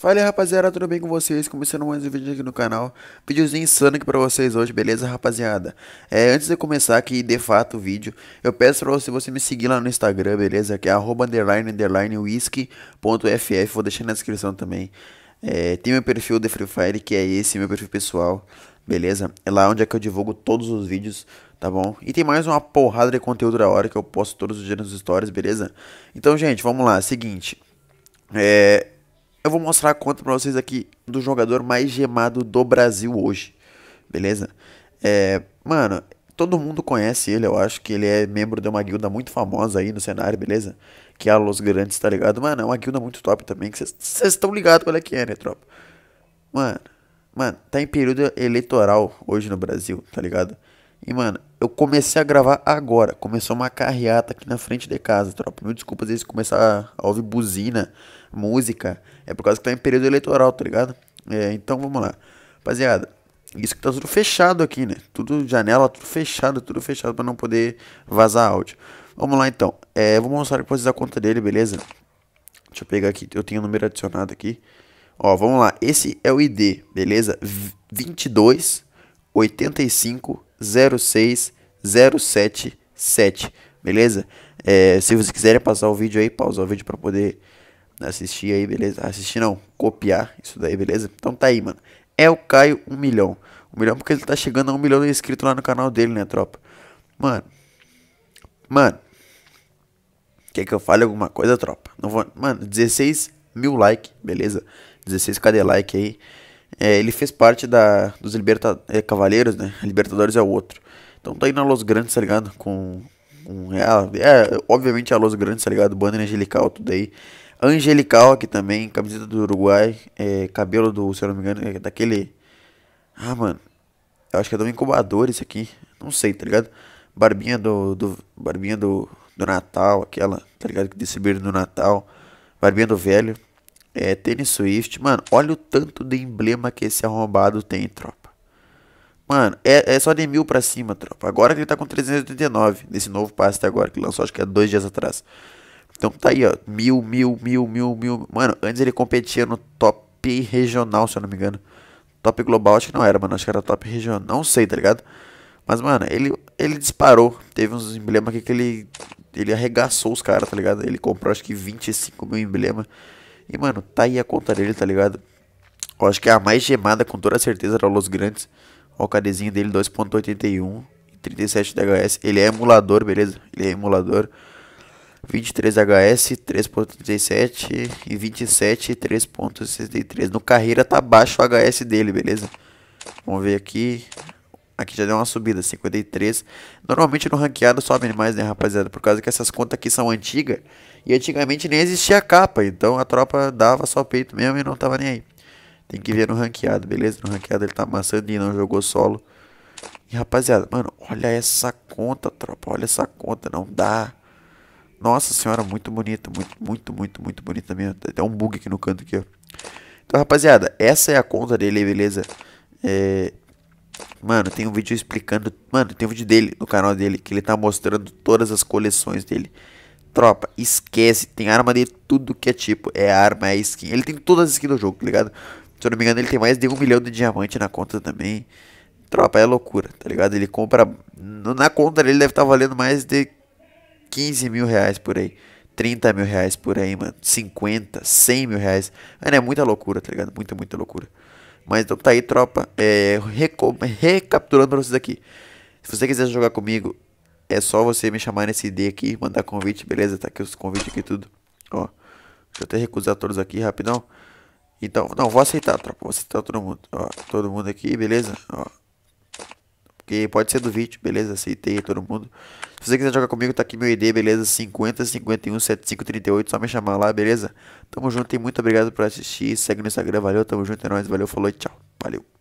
Fala aí rapaziada, tudo bem com vocês? Começando mais um vídeo aqui no canal Vídeozinho insano aqui pra vocês hoje, beleza rapaziada? É, antes de começar aqui de fato o vídeo Eu peço pra você, você me seguir lá no Instagram, beleza? Que é arroba underline underline whisky.ff Vou deixar na descrição também é, Tem meu perfil de Free Fire, que é esse, meu perfil pessoal Beleza? É lá onde é que eu divulgo todos os vídeos, tá bom? E tem mais uma porrada de conteúdo da hora que eu posto todos os dias nos stories, beleza? Então gente, vamos lá, seguinte É eu vou mostrar a conta pra vocês aqui do jogador mais gemado do Brasil hoje. Beleza? É, mano, todo mundo conhece ele, eu acho que ele é membro de uma guilda muito famosa aí no cenário, beleza? Que é a Los Grandes, tá ligado? Mano, é uma guilda muito top também, que vocês estão ligados qual é que é, né, tropa? Mano, mano, tá em período eleitoral hoje no Brasil, tá ligado? E, mano, eu comecei a gravar agora. Começou uma carreata aqui na frente de casa, tropa. Mil desculpas se começar a ouvir buzina, música. É por causa que tá em período eleitoral, tá ligado? É, então vamos lá. Rapaziada, isso que tá tudo fechado aqui, né? Tudo janela, tudo fechado, tudo fechado pra não poder vazar áudio. Vamos lá então. É, vou mostrar pra vocês a conta dele, beleza? Deixa eu pegar aqui, eu tenho o número adicionado aqui. Ó, vamos lá. Esse é o ID, beleza? 22 85 06 077, beleza? É, se você quiser passar o vídeo aí, pausar o vídeo para poder assistir aí, beleza? Assistir não, copiar isso daí, beleza? Então tá aí, mano. É o Caio 1 milhão. 1 milhão porque ele tá chegando a 1 milhão de inscritos lá no canal dele, né, tropa? Mano. Mano. Quer que eu fale alguma coisa, tropa? Não vou... Mano, 16 mil likes, beleza? 16 cadê like aí? É, ele fez parte da, dos Liberta, é, Cavaleiros, né? Libertadores é o outro. Então tá indo a Los Grandes, tá ligado? Com. com é, obviamente a Los Grandes, tá ligado? Banda Angelical, tudo aí. Angelical aqui também, camiseta do Uruguai. É, cabelo do, se eu não me engano, é daquele. Ah, mano. Eu acho que é do incubador esse aqui. Não sei, tá ligado? Barbinha do. do barbinha do, do Natal, aquela, tá ligado? Que distribuíram no Natal. Barbinha do velho. É, tênis Swift. Mano, olha o tanto de emblema que esse arrombado tem, tropa. Mano, é, é só de mil pra cima, tropa. Agora que ele tá com 389, nesse novo passe até agora, que lançou acho que é dois dias atrás. Então tá aí, ó. Mil, mil, mil, mil, mil. Mano, antes ele competia no top regional, se eu não me engano. Top global acho que não era, mano. Acho que era top regional. Não sei, tá ligado? Mas, mano, ele, ele disparou. Teve uns emblemas aqui que ele, ele arregaçou os caras, tá ligado? Ele comprou acho que 25 mil emblemas. E, mano, tá aí a conta dele, tá ligado? Eu acho que é a mais gemada, com toda certeza, era Los Grandes. Ó, o cadezinho dele, 2.81 37 DHS. Ele é emulador, beleza? Ele é emulador. 23 HS, 3.37 e 27, 3.63. No carreira tá baixo o HS dele, beleza? Vamos ver aqui. Aqui já deu uma subida, 53. Normalmente no ranqueado sobe mais, né, rapaziada? Por causa que essas contas aqui são antigas. E antigamente nem existia capa. Então a tropa dava só peito mesmo e não tava nem aí. Tem que ver no ranqueado, beleza? No ranqueado ele tá amassando e não jogou solo. E rapaziada, mano, olha essa conta, tropa. Olha essa conta, não dá. Nossa senhora, muito bonita. Muito, muito, muito, muito bonita mesmo. Tem até um bug aqui no canto aqui, ó. Então, rapaziada, essa é a conta dele, beleza? É, Mano, tem um vídeo explicando. Mano, tem um vídeo dele no canal dele que ele tá mostrando todas as coleções dele. Tropa, esquece. Tem arma de tudo que é tipo. É arma, é skin. Ele tem todas as skins do jogo, tá ligado? Se eu não me engano, ele tem mais de um milhão de diamante na conta também. Tropa, é loucura, tá ligado? Ele compra. Na conta dele deve estar tá valendo mais de 15 mil reais por aí. 30 mil reais por aí, mano. 50, 100 mil reais. Mano, é muita loucura, tá ligado? Muita, muita loucura. Mas então tá aí, tropa. É, recapitulando pra vocês aqui. Se você quiser jogar comigo, é só você me chamar nesse ID aqui, mandar convite, beleza? Tá aqui os convites aqui tudo. Ó. Deixa eu até recusar todos aqui rapidão. Então, não, vou aceitar, tropa. Vou aceitar todo mundo. Ó, todo mundo aqui, beleza? Ó. Pode ser do vídeo, beleza? Aceitei todo mundo. Se você quiser jogar comigo, tá aqui meu ID, beleza? 50 51 75 38, só me chamar lá, beleza? Tamo junto e muito obrigado por assistir. Segue no Instagram, valeu, tamo junto, é nóis, valeu, falou e tchau. Valeu.